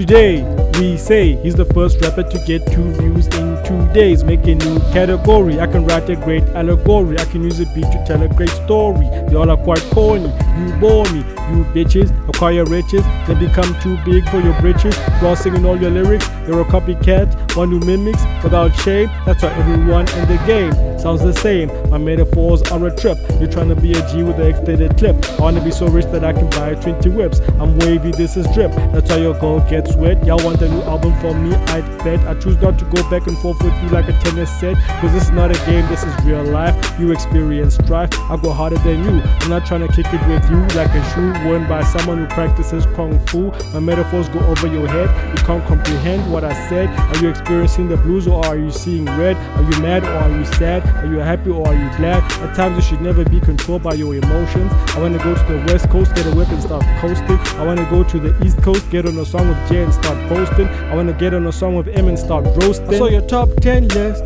Today, we say he's the first rapper to get two views in two days. Make a new category. I can write a great allegory. I can use a beat to tell a great story. Y'all are quite corny. You bore me. You bitches acquire riches, then become too big for your britches. Flossing in all your lyrics. You're a copycat, one who mimics without shame. That's why everyone in the game sounds the same. My metaphors are a trip. You're trying to be a G with an extended clip. I wanna be so rich that I can buy 20 whips. I'm wavy, this is drip. That's how your girl gets wet. Y'all want a new album from me? I'd bet. I choose not to go back and forth with you like a tennis set. Cause this is not a game, this is real life. You experience strife. I go harder than you. I'm not trying to kick it with you like a shoe worn by someone who practices kung fu. My metaphors go over your head. You can't comprehend what I said. Are you experiencing the blues or are you seeing red? Are you mad or are you sad? Are you happy or are you glad? At times you should never be controlled by your emotions. I wanna go to the west coast, get a whip and start coasting. I wanna go to the east coast, get on a song with Jay and start posting. I wanna get on a song with M and start roasting. I saw your top 10 list,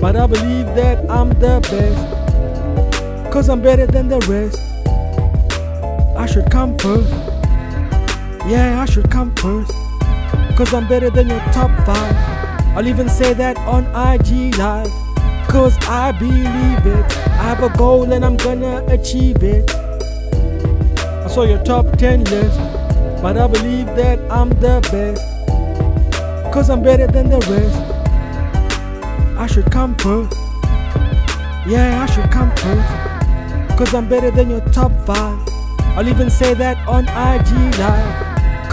but I believe that I'm the best. Cause I'm better than the rest. I should come first. Yeah, I should come first. Cause I'm better than your top 5. I'll even say that on IG Live. Cause I believe it. I have a goal and I'm gonna achieve it. I saw your top 10 list, but I believe that I'm the best. Cause I'm better than the rest. I should come first. Yeah, I should come first. Cause I'm better than your top 5. I'll even say that on IG Live.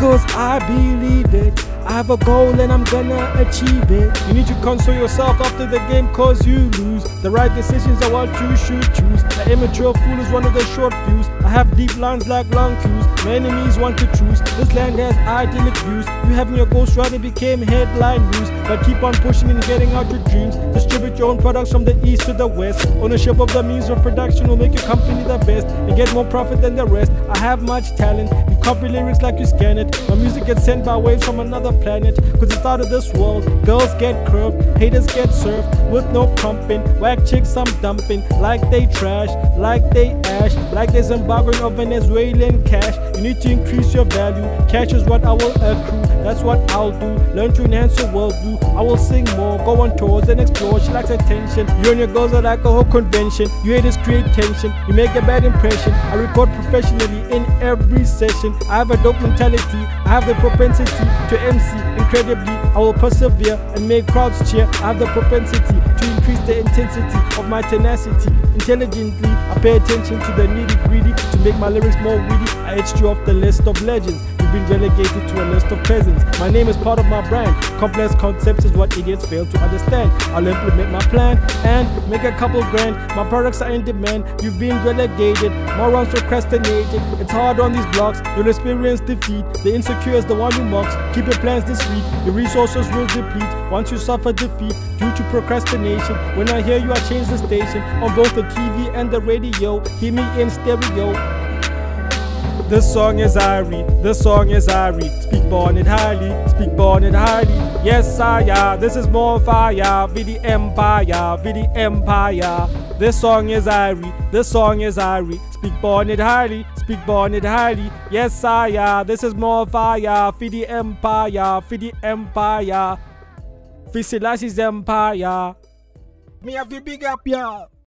Cause I believe it. I have a goal and I'm gonna achieve it. You need to console yourself after the game cause you lose. The right decisions are what you should choose. The immature fool is one of the short views. I have deep lines like long queues. My enemies want to choose. This land has idyllic views. You having your ghost became headline news. But keep on pushing and getting out your dreams. Distribute your own products from the east to the west. Ownership of the means of production will make your company the best and get more profit than the rest. I have much talent. You copy lyrics like you scan it. My music gets sent by waves from another planet. Cause it's out of this world. Girls get curved, haters get served with no pumping. Whack chicks I'm dumping like they trash, like they ash, like there's embargoing of Venezuelan cash. You need to increase your value. Cash is what I will accrue. That's what I'll do. Learn to enhance your worldview. I will sing more, go on tours and explore. She likes attention. You and your girls are like a whole convention. You haters create tension. You make a bad impression. I record professionally in every session. I have a dope mentality. I have the propensity to MC incredibly. I will persevere and make crowds cheer. I have the propensity to increase the intensity of my tenacity. Intelligently, I pay attention to the nitty gritty to make my lyrics more witty. I etched you off the list of legends. Been relegated to a list of peasants. My name is part of my brand. Complex concepts is what idiots fail to understand. I'll implement my plan and make a couple grand. My products are in demand. You've been relegated. Morons procrastinated. It's hard on these blocks. You'll experience defeat. The insecure is the one who mocks. Keep your plans discreet. Your resources will deplete once you suffer defeat due to procrastination. When I hear you, I change the station on both the TV and the radio. Hear me in stereo. This song is Irie, this song is Irie. Speak born it highly, speak born it highly. Yes, I this is more fire. The empire, the empire. This song is Irie, this song is Irie. Speak born it highly, speak born it highly. Yes, I this is more fire. The empire, the empire. For Selassie's empire. Me have the big up, yeah.